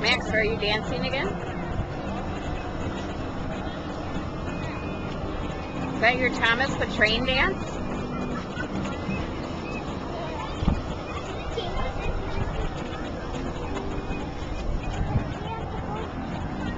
Max, are you dancing again? Is that your Thomas the Train dance?